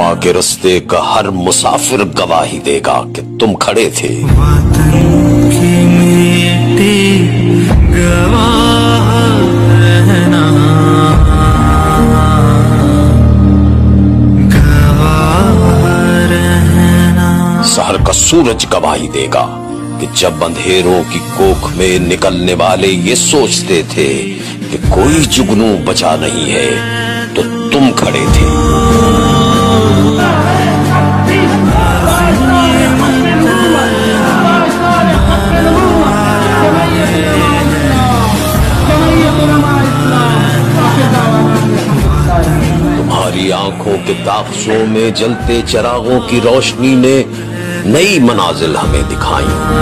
वफा के रस्ते का हर मुसाफिर गवाही देगा कि तुम खड़े थे। शहर का सूरज गवाही देगा कि जब अंधेरों की कोख में निकलने वाले ये सोचते थे कि कोई जुगनू बचा नहीं है तो तुम खड़े थे। तुम्हारी आँखों के ताकसों में जलते चरागों की रोशनी ने नई मनाजिल हमें दिखाई।